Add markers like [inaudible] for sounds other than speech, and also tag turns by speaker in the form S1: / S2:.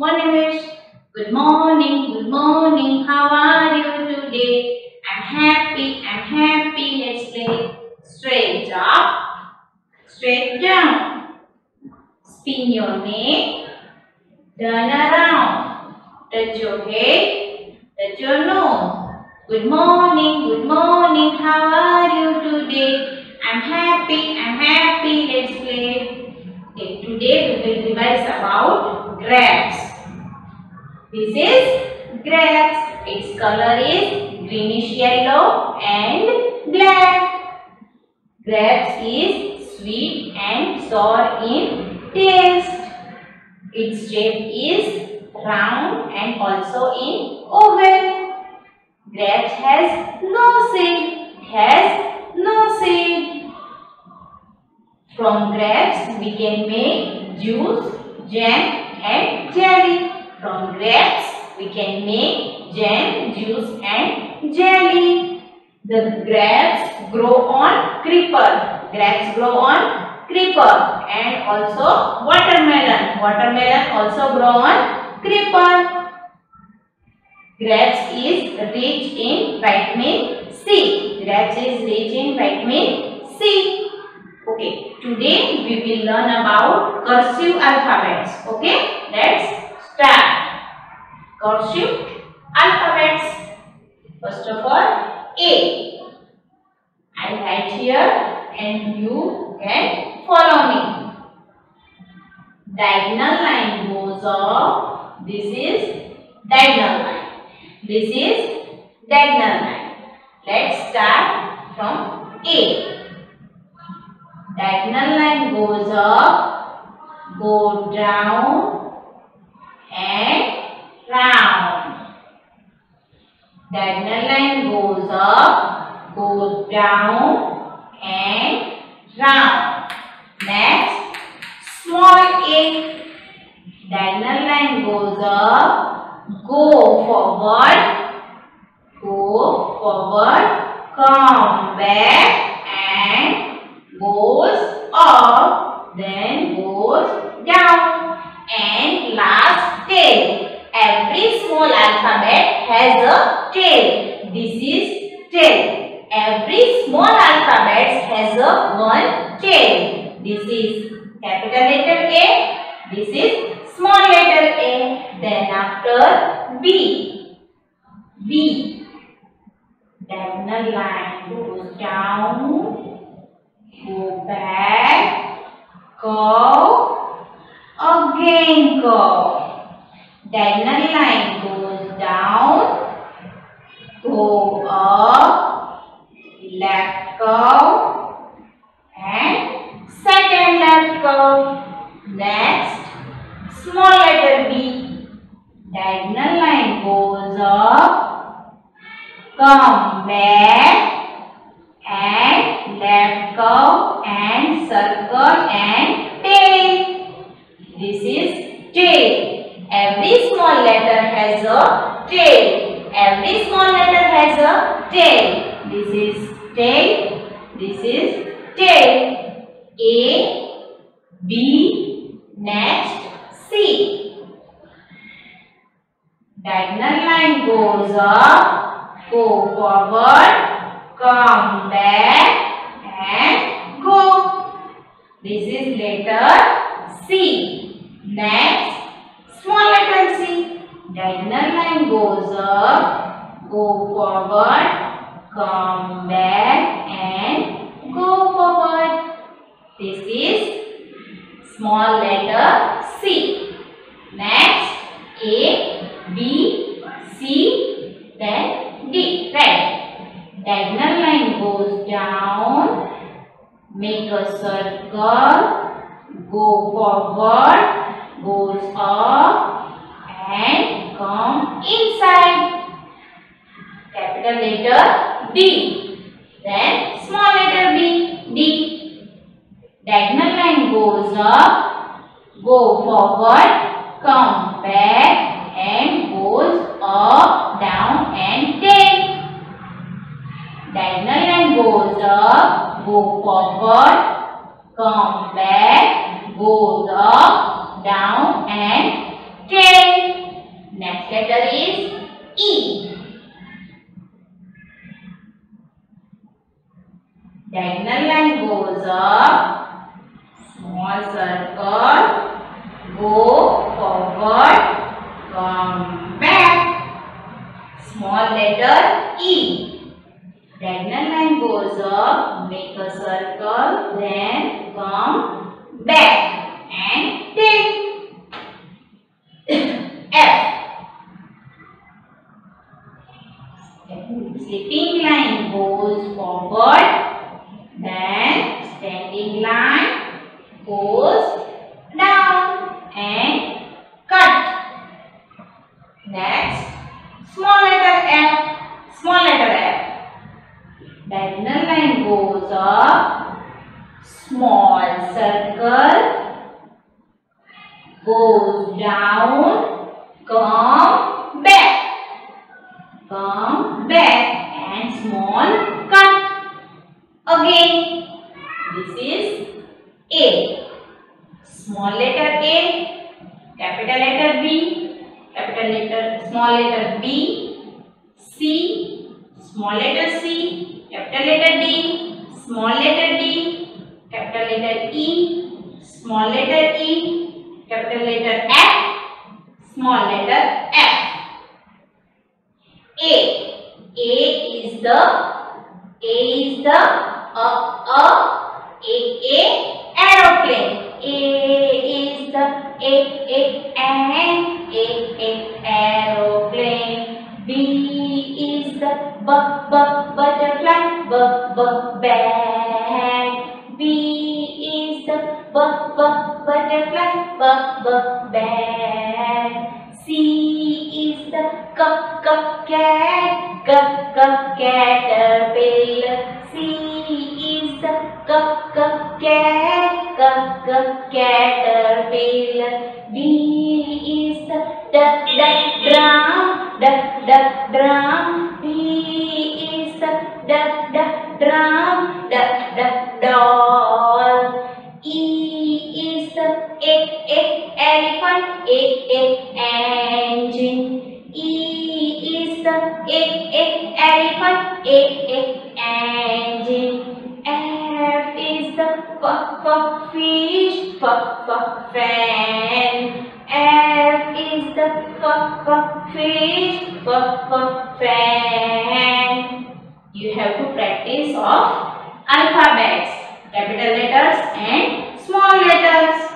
S1: Wish. Good morning, good morning. How are you today? I'm happy, I'm happy. Let's play. Straight up, straight down. Spin your neck. Turn around. Touch your head. Touch your nose. Good morning, good morning. How are you today? I'm happy, I'm happy. Let's play. Okay, today we will revise about grapes. This is grapes. Its color is greenish yellow and black. Grapes is sweet and sour in taste. Its shape is round and also in oval. Grapes has no seed. Has no seed. From grapes we can make juice, jam and jelly. From grapes we can make jam, juice and jelly. The grapes grow on creeper. Grapes grow on creeper and also watermelon. Watermelon also grow on creeper. Grapes is rich in vitamin C. Grapes is rich in vitamin C. Okay, today we will learn about cursive alphabets. Okay, let's start. Cursive alphabets. First of all, A. I write here and you can follow me. Diagonal line goes up. This is diagonal line. This is diagonal line. Let's start from A. Diagonal line goes up, go down and round. Diagonal line goes up, goes down and round. Next, small a. Diagonal line goes up, go forward, go forward, come back and goes up, then goes down and last tail. Every small alphabet has a tail. This is tail. Every small alphabet has a one tail. This is capital letter A. This is small letter A. Then after B. B. Diagonal line goes down, go back, go, again go. Diagonal line goes down, go up, left curve and second left curve. Next, small letter B. Diagonal line goes up, come back and left curve and circle and tail. This is tail. Every small letter has a tail. Every small letter has a tail. This is tail. This is tail. A, B, next C. Diagonal line goes up, go forward, come back and go. This is letter C. Next, small letter C. Diagonal line goes up, go forward, come back and go forward. This is small letter C. Next, A, B, C, then D. Right. Diagonal line goes down, make a circle, go forward, goes up and come inside. Capital letter D. Then small letter B. D. Diagonal line goes up, go forward, come back and goes up, down and tail. Diagonal line goes up, go forward, come back, goes up, down and tail. Next letter is E. Diagonal line goes up, small circle, go forward, come back. Small letter E. Diagonal line goes up, make a circle, then come back and take [coughs] F. Sleeping line goes forward, come back, come back and small cut. Again, this is A. Small letter A, capital letter B, capital letter, small letter B, C, small letter C, capital letter D, small letter D, capital letter E, small letter E, capital letter F, small letter F. A. A is the A is the a a a a aeroplane. A is the a a an a a aeroplane. B is the b b the c c cat c c caterpillar. C is the c c cat c c caterpillar. D is the d d drum d d drum. D is the d d drum d d doll. A a elephant a a engine. F is the f f fish f f fan. F is the f f fish f f fan. You have to practice of alphabets, capital letters and small letters.